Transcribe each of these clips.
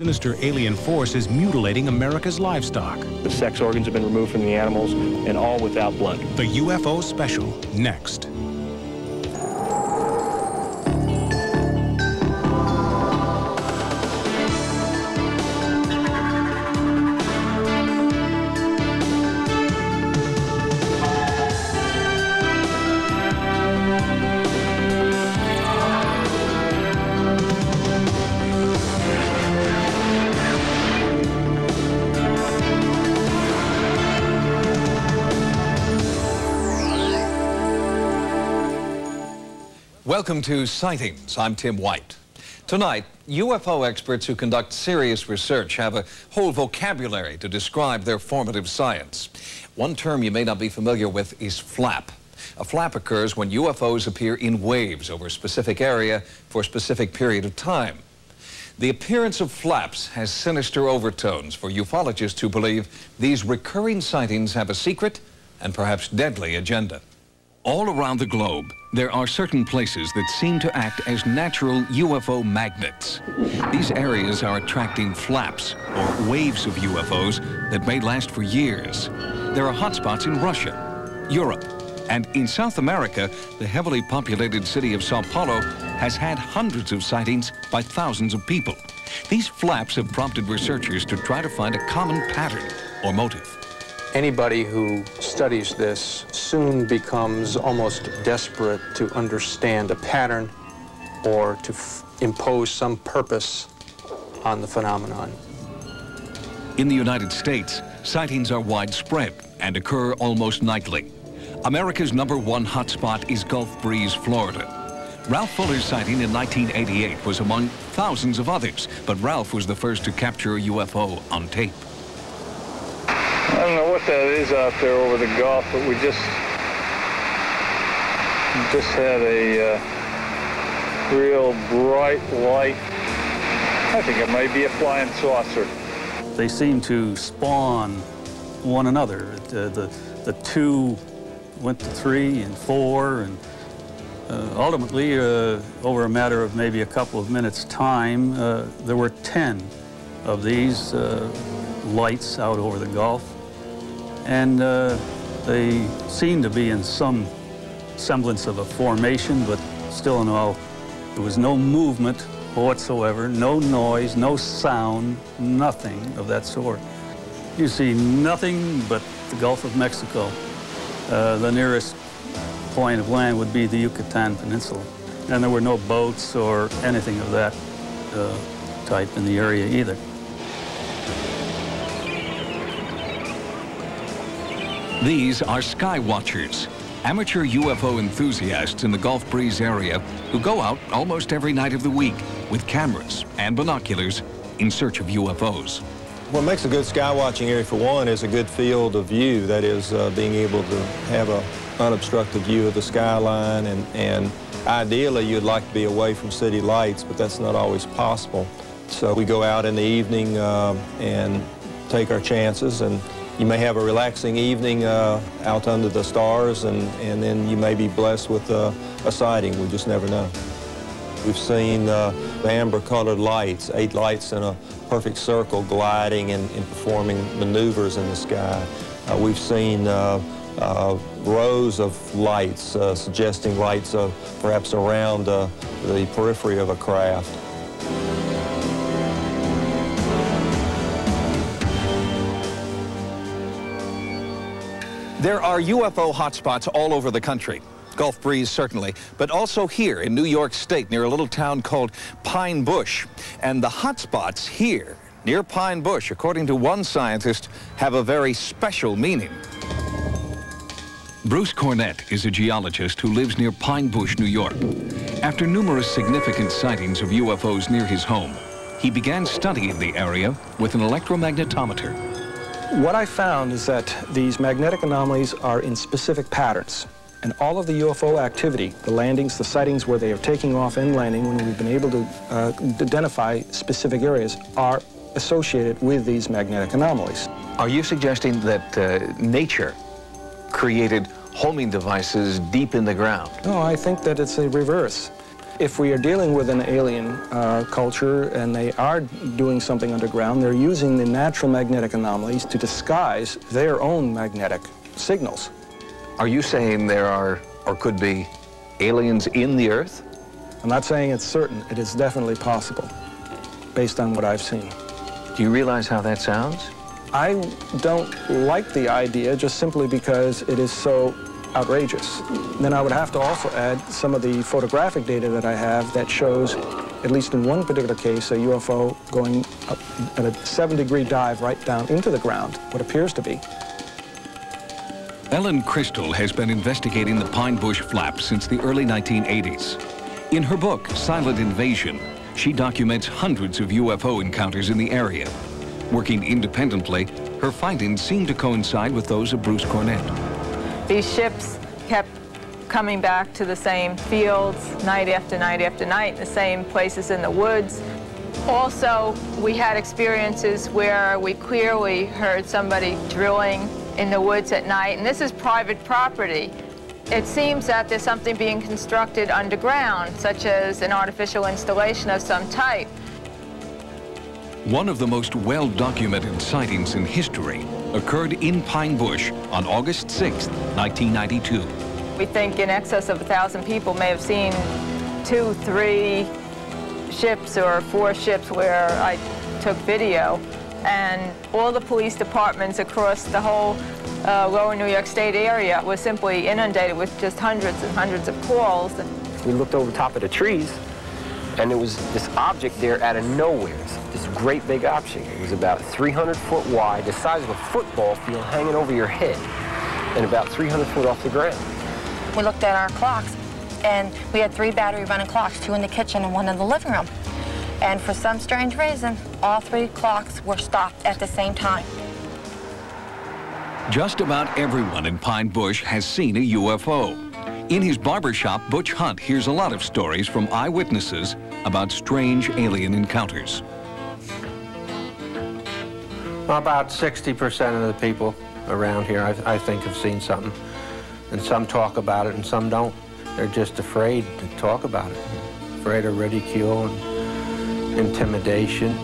Sinister alien force is mutilating America's livestock. The sex organs have been removed from the animals and all without blood. The UFO special, next. Welcome to Sightings. I'm Tim White. Tonight, UFO experts who conduct serious research have a whole vocabulary to describe their formative science. One term you may not be familiar with is flap. A flap occurs when UFOs appear in waves over a specific area for a specific period of time. The appearance of flaps has sinister overtones for ufologists who believe these recurring sightings have a secret and perhaps deadly agenda. All around the globe, there are certain places that seem to act as natural UFO magnets. These areas are attracting flaps, or waves of UFOs, that may last for years. There are hotspots in Russia, Europe, and in South America, the heavily populated city of Sao Paulo has had hundreds of sightings by thousands of people. These flaps have prompted researchers to try to find a common pattern or motive. Anybody who studies this soon becomes almost desperate to understand a pattern or to impose some purpose on the phenomenon. In the United States, sightings are widespread and occur almost nightly. America's number one hotspot is Gulf Breeze, Florida. Ralph Fuller's sighting in 1988 was among thousands of others, but Ralph was the first to capture a UFO on tape. I don't know what that is out there over the Gulf, but we just just had a uh, real bright light. I think it might be a flying saucer. They seem to spawn one another. The, the two went to three and four, and uh, ultimately, uh, over a matter of maybe a couple of minutes' time, uh, there were 10 of these uh, lights out over the Gulf and uh, they seemed to be in some semblance of a formation, but still in all, there was no movement whatsoever, no noise, no sound, nothing of that sort. You see nothing but the Gulf of Mexico. Uh, the nearest point of land would be the Yucatan Peninsula. And there were no boats or anything of that uh, type in the area either. These are sky watchers, amateur UFO enthusiasts in the Gulf Breeze area who go out almost every night of the week with cameras and binoculars in search of UFOs. What makes a good sky watching area, for one, is a good field of view. That is, uh, being able to have an unobstructed view of the skyline, and, and ideally, you'd like to be away from city lights, but that's not always possible. So we go out in the evening uh, and take our chances and you may have a relaxing evening uh, out under the stars, and, and then you may be blessed with uh, a sighting. We just never know. We've seen uh, amber-colored lights, eight lights in a perfect circle gliding and, and performing maneuvers in the sky. Uh, we've seen uh, rows of lights suggesting lights perhaps around the periphery of a craft. There are UFO hotspots all over the country. Gulf Breeze, certainly, but also here in New York State near a little town called Pine Bush. And the hotspots here near Pine Bush, according to one scientist, have a very special meaning. Bruce Cornet is a geologist who lives near Pine Bush, New York. After numerous significant sightings of UFOs near his home, he began studying the area with an electromagnetometer. What I found is that these magnetic anomalies are in specific patterns. And all of the UFO activity, the landings, the sightings where they are taking off and landing, when we've been able to uh, identify specific areas, are associated with these magnetic anomalies. Are you suggesting that uh, nature created homing devices deep in the ground? No, I think that it's a reverse. If we are dealing with an alien uh, culture and they are doing something underground, they're using the natural magnetic anomalies to disguise their own magnetic signals. Are you saying there are, or could be, aliens in the Earth? I'm not saying it's certain. It is definitely possible, based on what I've seen. Do you realize how that sounds? I don't like the idea just simply because it is so outrageous. Then I would have to also add some of the photographic data that I have that shows, at least in one particular case, a UFO going up at a seven degree dive right down into the ground, what appears to be. Ellen Crystall has been investigating the pine bush flap since the early 1980s. In her book, Silent Invasion, she documents hundreds of UFO encounters in the area. Working independently, her findings seem to coincide with those of Bruce Cornet. These ships kept coming back to the same fields night after night after night, the same places in the woods. Also, we had experiences where we clearly heard somebody drilling in the woods at night, and this is private property. It seems that there's something being constructed underground, such as an artificial installation of some type. One of the most well-documented sightings in history occurred in Pine Bush on August 6, 1992. We think in excess of a thousand people may have seen two, three ships or four ships where I took video. And all the police departments across the whole uh, lower New York State area were simply inundated with just hundreds and hundreds of calls. We looked over top of the trees, and there was this object there out of nowhere this great big object. It was about 300 foot wide, the size of a football field hanging over your head, and about 300 foot off the ground. We looked at our clocks, and we had three battery running clocks, two in the kitchen and one in the living room. And for some strange reason, all three clocks were stopped at the same time. Just about everyone in Pine Bush has seen a UFO. In his barbershop, Butch Hunt hears a lot of stories from eyewitnesses about strange alien encounters. About 60% of the people around here, I, I, think, have seen something. And some talk about it and some don't. They're just afraid to talk about it. Afraid of ridicule and intimidation.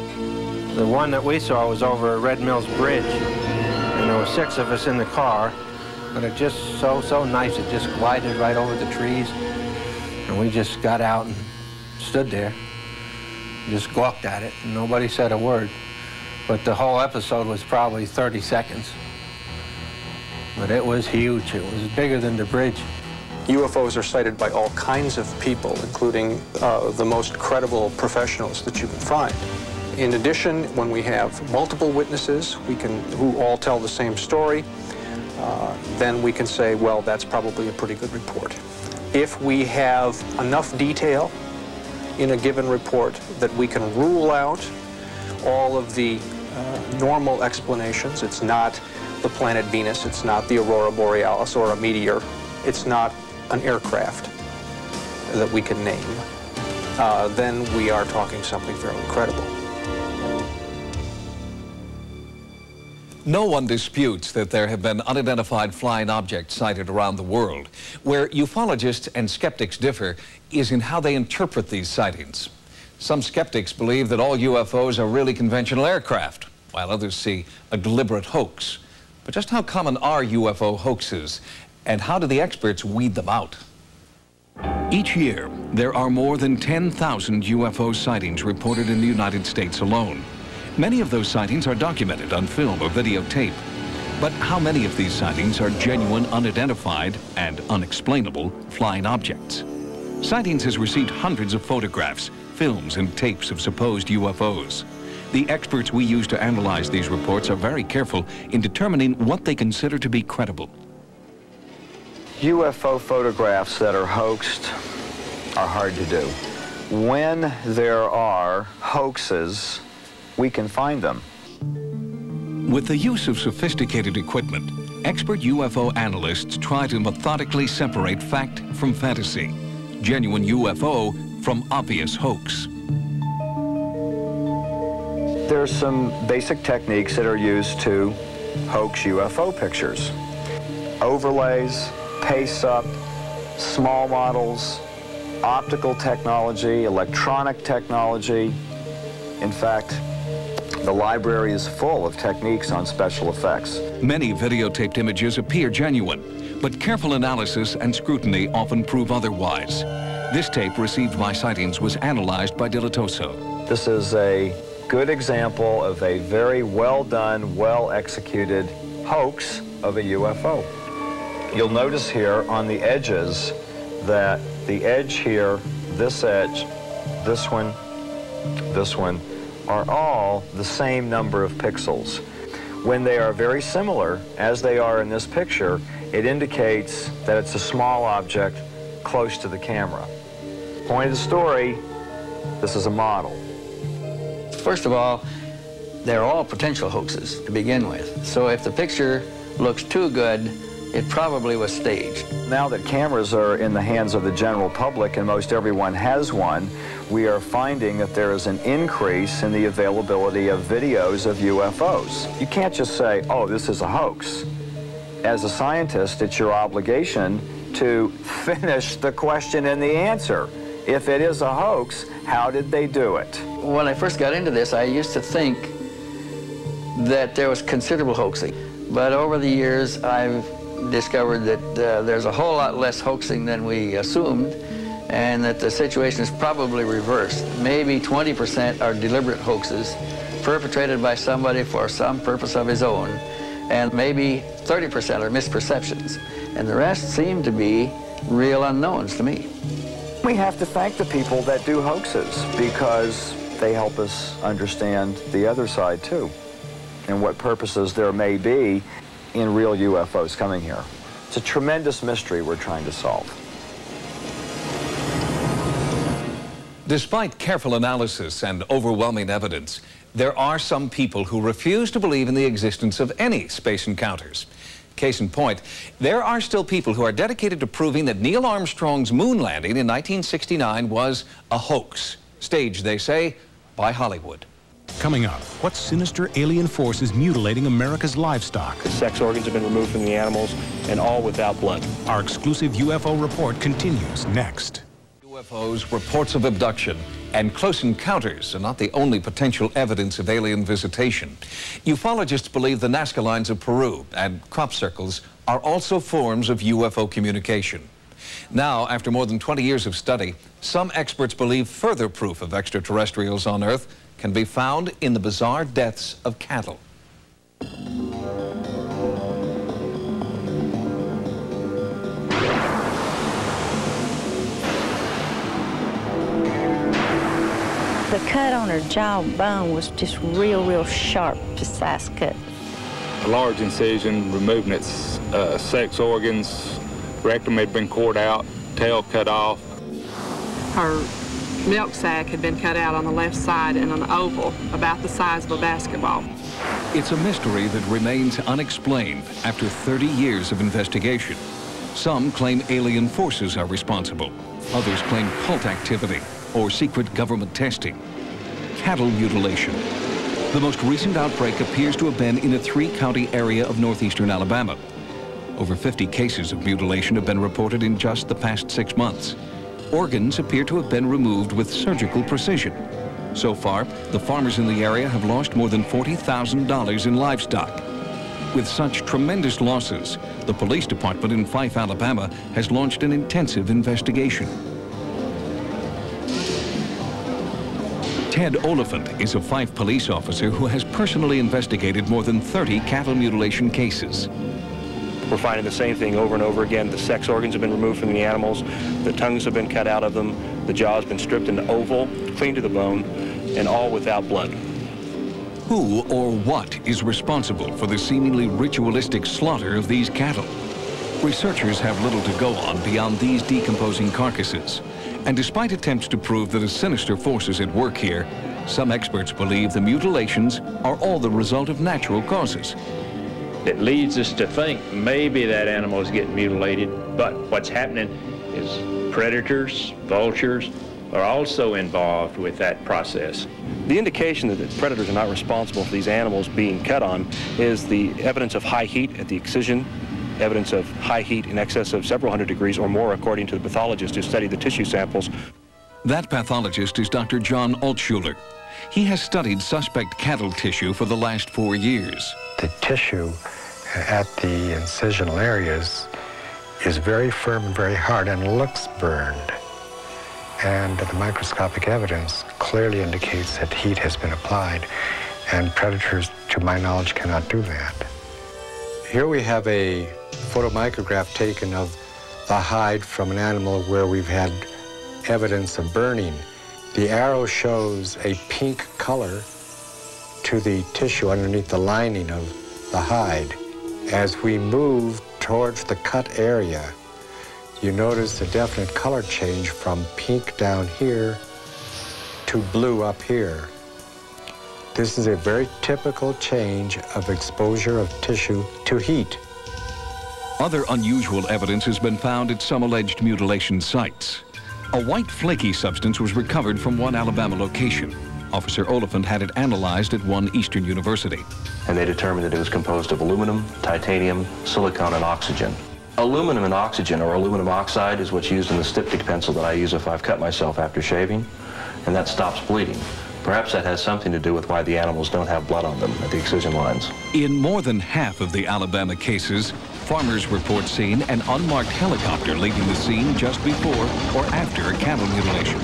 The one that we saw was over at Red Mills Bridge. And there were six of us in the car. But it just so, so nice. It just glided right over the trees. And we just got out and stood there. Just gawked at it. And nobody said a word. But the whole episode was probably 30 seconds. But it was huge. It was bigger than the bridge. UFOs are sighted by all kinds of people, including uh, the most credible professionals that you can find. In addition, when we have multiple witnesses we can, who all tell the same story, uh, then we can say, well, that's probably a pretty good report. If we have enough detail in a given report that we can rule out all of the uh, normal explanations. It's not the planet Venus. It's not the aurora borealis or a meteor. It's not an aircraft that we can name. Uh, then we are talking something fairly credible. No one disputes that there have been unidentified flying objects sighted around the world. Where ufologists and skeptics differ is in how they interpret these sightings. Some skeptics believe that all UFOs are really conventional aircraft, while others see a deliberate hoax. But just how common are UFO hoaxes, and how do the experts weed them out? Each year, there are more than 10,000 UFO sightings reported in the United States alone. Many of those sightings are documented on film or videotape. But how many of these sightings are genuine, unidentified, and unexplainable flying objects? Sightings has received hundreds of photographs, films and tapes of supposed UFOs. The experts we use to analyze these reports are very careful in determining what they consider to be credible. UFO photographs that are hoaxed are hard to do. When there are hoaxes, we can find them. With the use of sophisticated equipment, expert UFO analysts try to methodically separate fact from fantasy, genuine UFO from obvious hoax. There's some basic techniques that are used to hoax UFO pictures. Overlays, paste up, small models, optical technology, electronic technology. In fact, the library is full of techniques on special effects. Many videotaped images appear genuine, but careful analysis and scrutiny often prove otherwise. This tape received by Sightings was analyzed by Dilettoso. This is a good example of a very well done, well executed hoax of a UFO. You'll notice here on the edges that the edge here, this edge, this one, this one, are all the same number of pixels. When they are very similar, as they are in this picture, it indicates that it's a small object close to the camera. Point of the story, this is a model. First of all, they're all potential hoaxes to begin with. So if the picture looks too good, it probably was staged. Now that cameras are in the hands of the general public and most everyone has one, we are finding that there is an increase in the availability of videos of UFOs. You can't just say, oh, this is a hoax. As a scientist, it's your obligation to finish the question and the answer. If it is a hoax, how did they do it? When I first got into this, I used to think that there was considerable hoaxing. But over the years, I've discovered that uh, there's a whole lot less hoaxing than we assumed and that the situation is probably reversed. Maybe 20% are deliberate hoaxes perpetrated by somebody for some purpose of his own, and maybe 30% are misperceptions. And the rest seem to be real unknowns to me. We have to thank the people that do hoaxes because they help us understand the other side too and what purposes there may be in real UFOs coming here. It's a tremendous mystery we're trying to solve. Despite careful analysis and overwhelming evidence, there are some people who refuse to believe in the existence of any space encounters. Case in point, there are still people who are dedicated to proving that Neil Armstrong's moon landing in 1969 was a hoax, staged, they say, by Hollywood. Coming up, what sinister alien force is mutilating America's livestock? The Sex organs have been removed from the animals, and all without blood. Our exclusive UFO report continues next. UFOs, reports of abduction, and close encounters are not the only potential evidence of alien visitation. Ufologists believe the Nazca lines of Peru and crop circles are also forms of UFO communication. Now, after more than 20 years of study, some experts believe further proof of extraterrestrials on Earth can be found in the bizarre deaths of cattle. The cut on her jawbone was just real, real sharp, precise cut. A large incision, removing its uh, sex organs, rectum had been cored out, tail cut off. Her milk sac had been cut out on the left side in an oval about the size of a basketball. It's a mystery that remains unexplained after 30 years of investigation. Some claim alien forces are responsible. Others claim cult activity or secret government testing. Cattle mutilation. The most recent outbreak appears to have been in a three-county area of northeastern Alabama. Over 50 cases of mutilation have been reported in just the past six months. Organs appear to have been removed with surgical precision. So far, the farmers in the area have lost more than $40,000 in livestock. With such tremendous losses, the police department in Fyffe, Alabama has launched an intensive investigation. Ted Oliphant is a Fyffe police officer who has personally investigated more than 30 cattle mutilation cases. We're finding the same thing over and over again. The sex organs have been removed from the animals, the tongues have been cut out of them, the jaw has been stripped into oval, clean to the bone, and all without blood. Who or what is responsible for the seemingly ritualistic slaughter of these cattle? Researchers have little to go on beyond these decomposing carcasses. And despite attempts to prove that a sinister force is at work here, some experts believe the mutilations are all the result of natural causes. It leads us to think maybe that animal is getting mutilated, but what's happening is predators, vultures, are also involved with that process. The indication that the predators are not responsible for these animals being cut on is the evidence of high heat at the excision evidence of high heat in excess of several hundred degrees or more, according to the pathologist who studied the tissue samples. That pathologist is Dr. John Altshuler. He has studied suspect cattle tissue for the last four years. The tissue at the incisional areas is very firm and very hard and looks burned. And the microscopic evidence clearly indicates that heat has been applied, and predators, to my knowledge, cannot do that. Here we have a photomicrograph taken of the hide from an animal where we've had evidence of burning. The arrow shows a pink color to the tissue underneath the lining of the hide. As we move towards the cut area, you notice the definite color change from pink down here to blue up here. This is a very typical change of exposure of tissue to heat. Other unusual evidence has been found at some alleged mutilation sites. A white flaky substance was recovered from one Alabama location. Officer Oliphant had it analyzed at one Eastern university. And they determined that it was composed of aluminum, titanium, silicon, and oxygen. Aluminum and oxygen, or aluminum oxide, is what's used in the styptic pencil that I use if I've cut myself after shaving, and that stops bleeding. Perhaps that has something to do with why the animals don't have blood on them at the excision lines. In more than half of the Alabama cases, farmers report seeing an unmarked helicopter leaving the scene just before or after a cattle mutilation.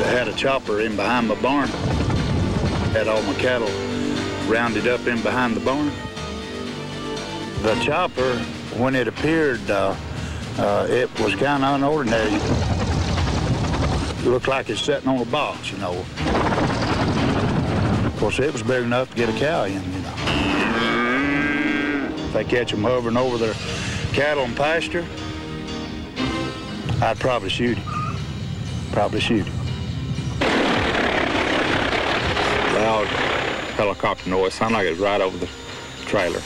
They had a chopper in behind my barn. Had all my cattle rounded up in behind the barn. The chopper, when it appeared, uh, uh, it was kind of unordinary. It looked like it's sitting on a box, you know. Of course, it was big enough to get a cow in, you know. If they catch them hovering over their cattle and pasture, I'd probably shoot him. Probably shoot him. Loud helicopter noise, sounded like it was right over the trailer.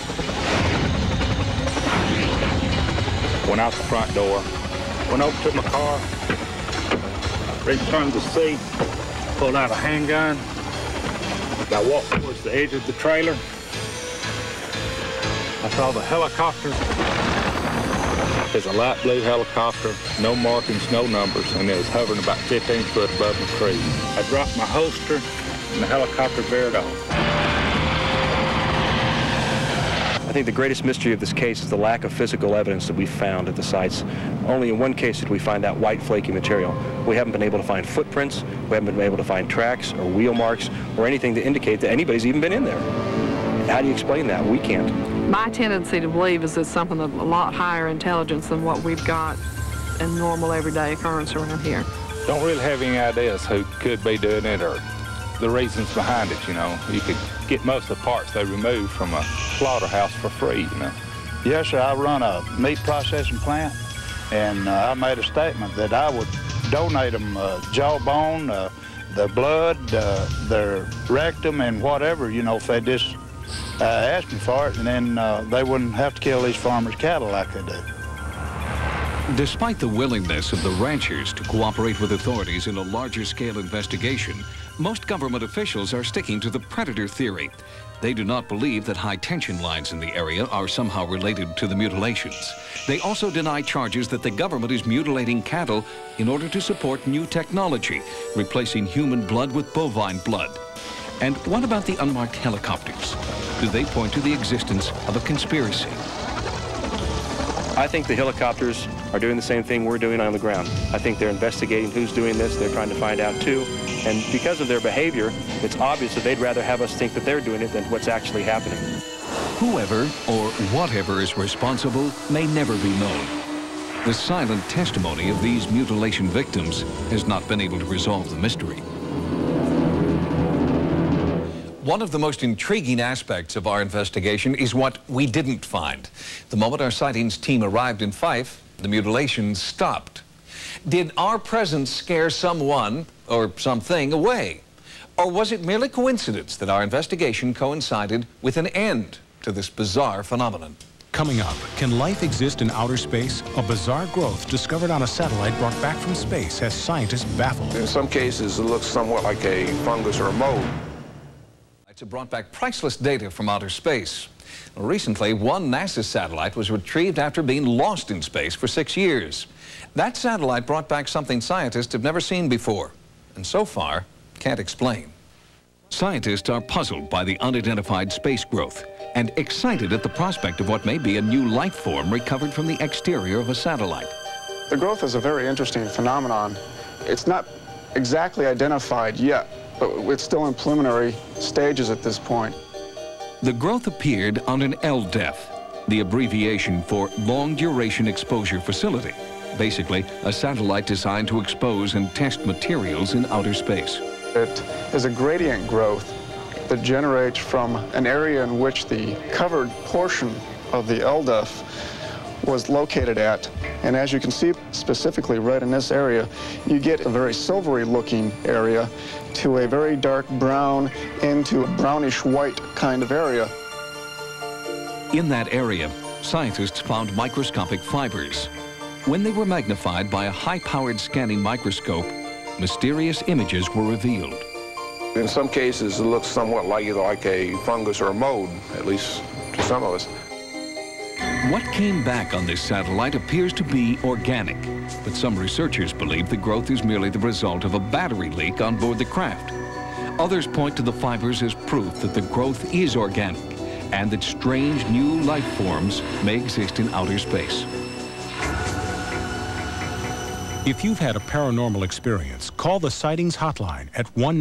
Went out the front door, went over to my car, returned the seat, pulled out a handgun, I walked towards the edge of the trailer. I saw the helicopter. It's a light blue helicopter, no markings, no numbers, and it was hovering about 15 foot above the tree. I dropped my holster, and the helicopter veered off. I think the greatest mystery of this case is the lack of physical evidence that we found at the sites. Only in one case did we find that white flaky material. We haven't been able to find footprints, we haven't been able to find tracks or wheel marks or anything to indicate that anybody's even been in there. How do you explain that? We can't. My tendency to believe is that something of a lot higher intelligence than what we've got in normal everyday occurrence around here. Don't really have any ideas who could be doing it or the reasons behind it, you know. You could get most of the parts they removed from a slaughterhouse for free, you know. Yes, sir. I run a meat processing plant, and uh, I made a statement that I would donate them uh, jawbone, uh, the blood, uh, their rectum, and whatever, you know, if they just uh, asked me for it, and then uh, they wouldn't have to kill these farmers' cattle like they do. Despite the willingness of the ranchers to cooperate with authorities in a larger scale investigation, most government officials are sticking to the predator theory. They do not believe that high tension lines in the area are somehow related to the mutilations. They also deny charges that the government is mutilating cattle in order to support new technology, replacing human blood with bovine blood. And what about the unmarked helicopters? Do they point to the existence of a conspiracy? I think the helicopters are doing the same thing we're doing on the ground. I think they're investigating who's doing this. They're trying to find out too. And because of their behavior, it's obvious that they'd rather have us think that they're doing it than what's actually happening. Whoever or whatever is responsible may never be known. The silent testimony of these mutilation victims has not been able to resolve the mystery. One of the most intriguing aspects of our investigation is what we didn't find. The moment our sightings team arrived in Fyffe, the mutilations stopped. Did our presence scare someone or something away? Or was it merely coincidence that our investigation coincided with an end to this bizarre phenomenon? Coming up, can life exist in outer space? A bizarre growth discovered on a satellite brought back from space has scientists baffled. In some cases, it looks somewhat like a fungus or a mold. Have brought back priceless data from outer space. Recently, one NASA satellite was retrieved after being lost in space for six years. That satellite brought back something scientists have never seen before, and so far, can't explain. Scientists are puzzled by the unidentified space growth and excited at the prospect of what may be a new life form recovered from the exterior of a satellite. The growth is a very interesting phenomenon. It's not exactly identified yet, but it's still in preliminary stages at this point. The growth appeared on an LDEF, the abbreviation for Long Duration Exposure Facility, basically a satellite designed to expose and test materials in outer space. It is a gradient growth that generates from an area in which the covered portion of the LDEF was located at. And as you can see specifically right in this area, you get a very silvery looking area to a very dark brown into a brownish white kind of area. In that area, scientists found microscopic fibers. When they were magnified by a high-powered scanning microscope, mysterious images were revealed. In some cases, it looks somewhat like, like a fungus or a mold, at least to some of us. What came back on this satellite appears to be organic, but some researchers believe the growth is merely the result of a battery leak on board the craft. Others point to the fibers as proof that the growth is organic and that strange new life forms may exist in outer space. If you've had a paranormal experience, call the Sightings Hotline at 1